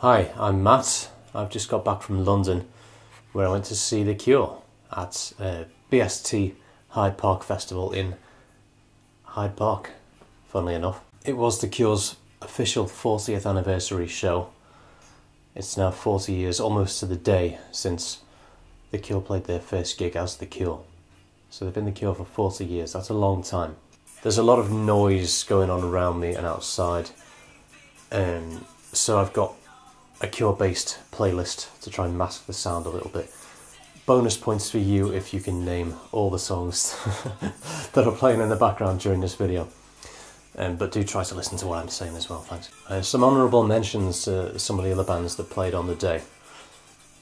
Hi, I'm Matt. I've just got back from London where I went to see The Cure at uh, BST Hyde Park Festival in Hyde Park, funnily enough. It was The Cure's official 40th anniversary show. It's now 40 years, almost to the day, since The Cure played their first gig as The Cure. So they've been The Cure for 40 years, that's a long time. There's a lot of noise going on around me and outside. Um, so I've got a Cure based playlist to try and mask the sound a little bit. Bonus points for you if you can name all the songs that are playing in the background during this video. Um, but do try to listen to what I'm saying as well, thanks. Uh, some honourable mentions to some of the other bands that played on the day.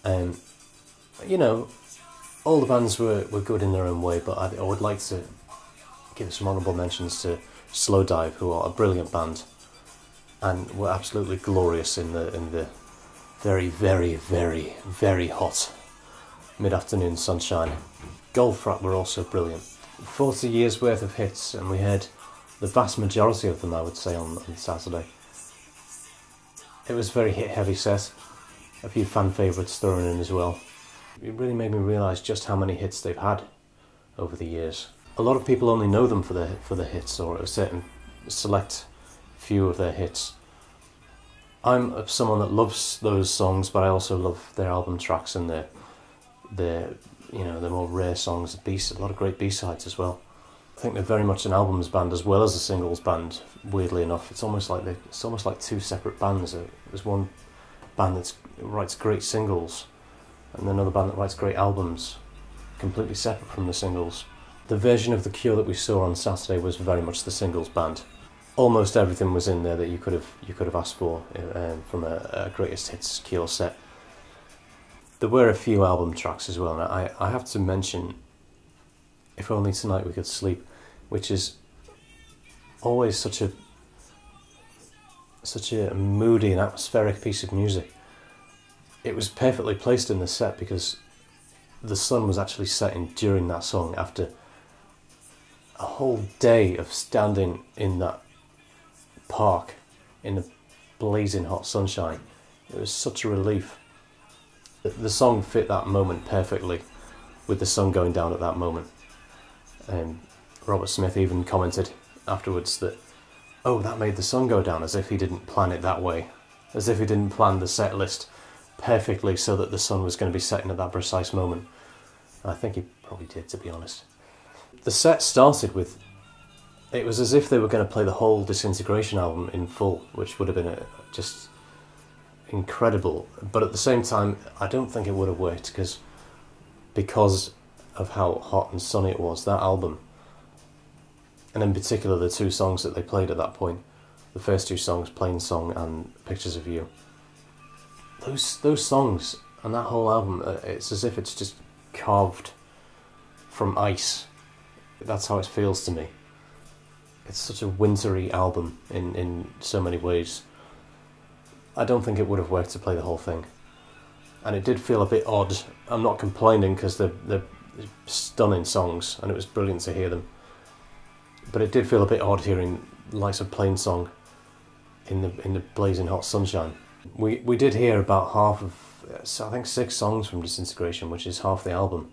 Um, you know, all the bands were, were good in their own way, but I, I would like to give some honourable mentions to Slowdive, who are a brilliant band and were absolutely glorious in the in the very, very, very, very hot mid-afternoon sunshine. Golf Goldfrapp were also brilliant. 40 years worth of hits, and we heard the vast majority of them, I would say, on, on Saturday. It was very hit-heavy set. A few fan favourites thrown in as well. It really made me realise just how many hits they've had over the years. A lot of people only know them for the for the hits or a certain select few of their hits. I'm someone that loves those songs, but I also love their album tracks and their their you know their more rare songs. B a lot of great B sides as well. I think they're very much an albums band as well as a singles band. Weirdly enough, it's almost like they it's almost like two separate bands. Uh, there's one band that writes great singles, and another band that writes great albums, completely separate from the singles. The version of the Cure that we saw on Saturday was very much the singles band almost everything was in there that you could have you could have asked for um, from a, a, greatest hits Cure set. There were a few album tracks as well, and I, I have to mention "If Only Tonight We Could Sleep," which is always such a such a moody and atmospheric piece of music. It was perfectly placed in the set because the sun was actually setting during that song after a whole day of standing in that park in the blazing hot sunshine. It was such a relief. The song fit that moment perfectly with the sun going down at that moment. And Robert Smith even commented afterwards that, oh, that made the sun go down as if he didn't plan it that way, as if he didn't plan the set list perfectly so that the sun was going to be setting at that precise moment. I think he probably did, to be honest. The set started with it was as if they were going to play the whole Disintegration album in full, which would have been a, just incredible. But at the same time, I don't think it would have worked because because of how hot and sunny it was. That album, and in particular the two songs that they played at that point, the first two songs, "Plainsong" and "Pictures of You." Those those songs and that whole album, uh, it's as if it's just carved from ice. That's how it feels to me it's such a wintry album in, in so many ways. I don't think it would have worked to play the whole thing. And it did feel a bit odd. I'm not complaining because they're, they're stunning songs and it was brilliant to hear them. But it did feel a bit odd hearing likes of Plainsong in the in the blazing hot sunshine. We we did hear about half of I think six songs from Disintegration, which is half the album,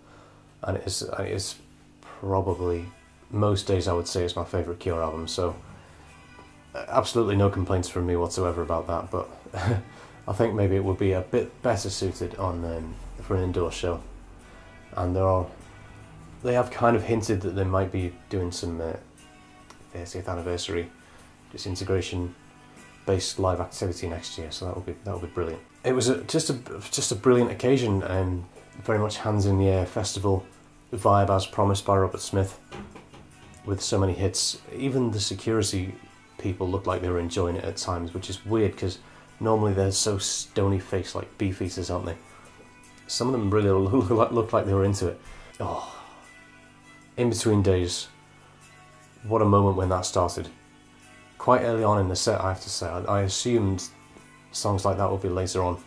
and it is it is probably most days I would say it's my favourite Cure album, so uh, absolutely no complaints from me whatsoever about that, but I think maybe it would be a bit better suited on um, for an indoor show. And there are, they have kind of hinted that they might be doing some uh, 30th anniversary disintegration based live activity next year, so that would be that would be brilliant. It was a, just a just a brilliant occasion, and very much hands in the air festival vibe as promised by Robert Smith with so many hits, even the security people looked like they were enjoying it at times, which is weird because normally they're so stony faced like beef eaters, aren't they? Some of them really looked like they were into it. Oh, in between days, what a moment when that started. Quite early on in the set, I have to say, I, I assumed songs like that would be later on.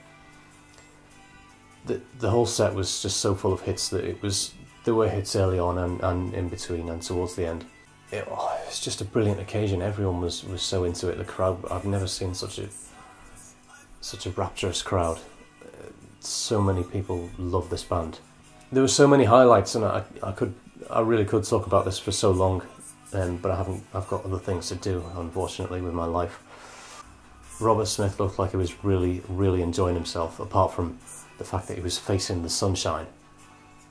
The, the whole set was just so full of hits that it was there were hits early on and, and in between and towards the end. It, oh, it's just a brilliant occasion. Everyone was, was so into it. The crowd, I've never seen such a such a rapturous crowd. So many people love this band. There were so many highlights, and I, I could, I really could talk about this for so long, um, but I haven't. I've got other things to do, unfortunately, with my life. Robert Smith looked like he was really, really enjoying himself, apart from the fact that he was facing the sunshine,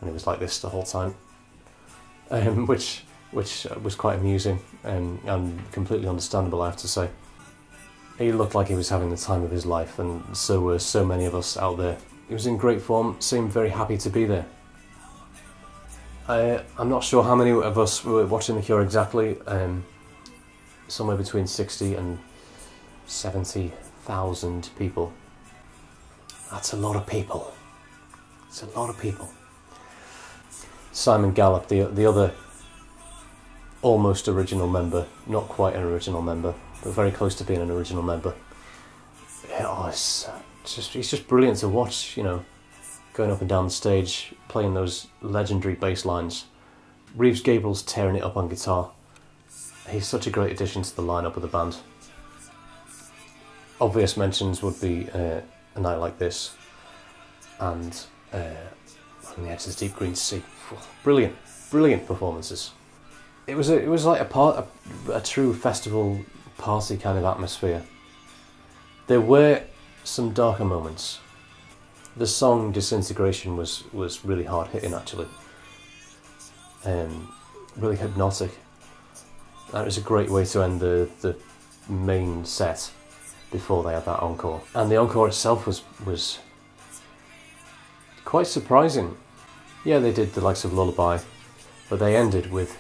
and he was like this the whole time, um, which which was quite amusing and, and completely understandable, I have to say. He looked like he was having the time of his life, and so were so many of us out there. He was in great form, seemed very happy to be there. I, I'm not sure how many of us were watching The Cure exactly, um, somewhere between 60 and 70,000 people. That's a lot of people. It's a lot of people. Simon Gallup, the, the other almost original member, not quite an original member, but very close to being an original member. Oh, it's just he's just brilliant to watch. You know, going up and down the stage, playing those legendary bass lines. Reeves Gabrels tearing it up on guitar. He's such a great addition to the lineup of the band. Obvious mentions would be uh, a night like this, and uh, on the edge of the deep green sea. Brilliant, brilliant performances. It was a, it was like a part a, a true festival party kind of atmosphere. There were some darker moments. The song "Disintegration" was was really hard hitting actually, um, really hypnotic. That was a great way to end the the main set before they had that encore, and the encore itself was was quite surprising. Yeah, they did the likes of Lullaby, but they ended with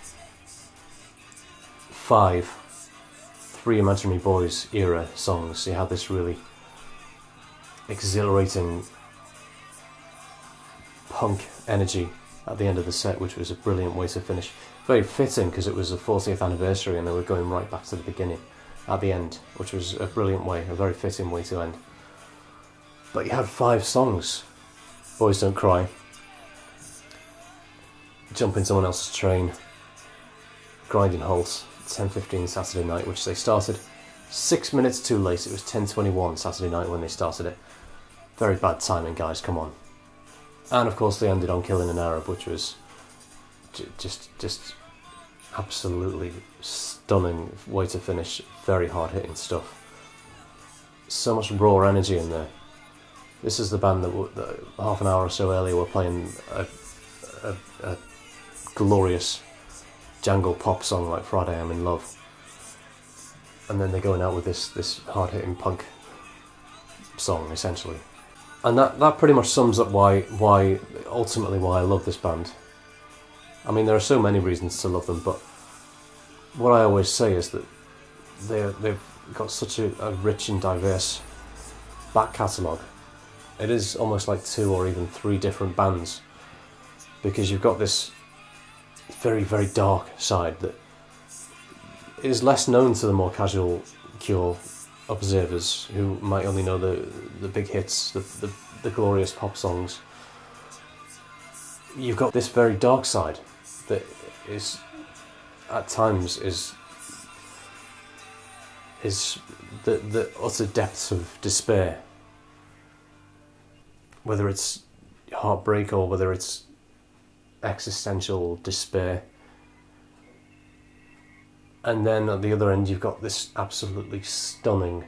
five Three Imaginary Boys era songs. You had this really exhilarating punk energy at the end of the set, which was a brilliant way to finish. Very fitting because it was the 40th anniversary and they were going right back to the beginning at the end, which was a brilliant way, a very fitting way to end. But you had five songs Boys Don't Cry, Jumping Someone Else's Train, Grinding Halt, 10.15 Saturday night, which they started six minutes too late. It was 10.21 Saturday night when they started it. Very bad timing, guys, come on. And of course they ended on Killing an Arab, which was just, just absolutely stunning way to finish. Very hard hitting stuff. So much raw energy in there. This is the band that, that half an hour or so earlier were playing a, a, a glorious jangle pop song like Friday I'm in Love. And then they're going out with this, this hard hitting punk song essentially. And that, that pretty much sums up why why ultimately why I love this band. I mean there are so many reasons to love them, but what I always say is that they they've got such a, a rich and diverse back catalogue. It is almost like two or even three different bands because you've got this very, very dark side that is less known to the more casual Cure observers who might only know the the big hits, the, the, the glorious pop songs. You've got this very dark side that is at times is is the the utter depths of despair. Whether it's heartbreak or whether it's existential despair. And then at the other end, you've got this absolutely stunning,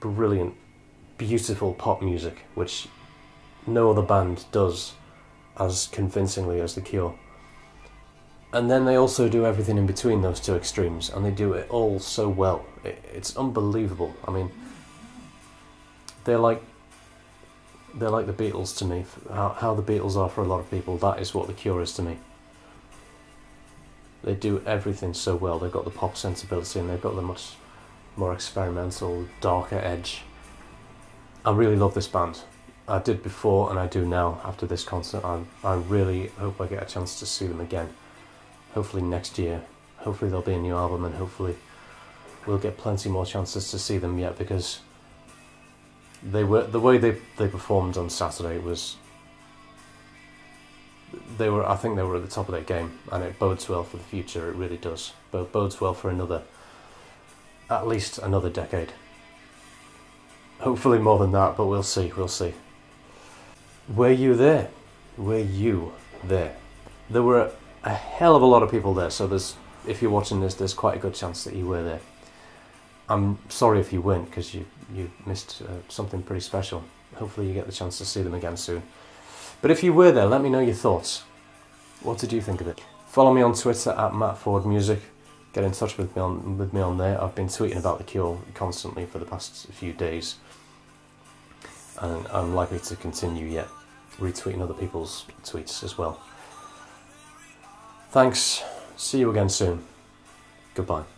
brilliant, beautiful pop music, which no other band does as convincingly as The Cure. And then they also do everything in between those two extremes, and they do it all so well. it's unbelievable. I mean, they're like they're like the Beatles to me. How, how the Beatles are for a lot of people, that is what The Cure is to me. They do everything so well. They've got the pop sensibility and they've got the much more experimental, darker edge. I really love this band. I did before and I do now after this concert. I, I really hope I get a chance to see them again. Hopefully next year. Hopefully there'll be a new album and hopefully we'll get plenty more chances to see them yet because they were the way they they performed on Saturday was they were I think they were at the top of their game and it bodes well for the future it really does but bodes well for another at least another decade Hopefully more than that, but we'll see, we'll see. Were you there? Were you there? There were a hell of a lot of people there, so there's if you're watching this, there's quite a good chance that you were there. I'm sorry if you weren't, because you, you missed uh, something pretty special. Hopefully you get the chance to see them again soon. But if you were there, let me know your thoughts. What did you think of it? Follow me on Twitter at Matt Ford Music. Get in touch with me on with me on there. I've been tweeting about the Cure constantly for the past few days, and I'm likely to continue yet retweeting other people's tweets as well. Thanks. See you again soon. Goodbye.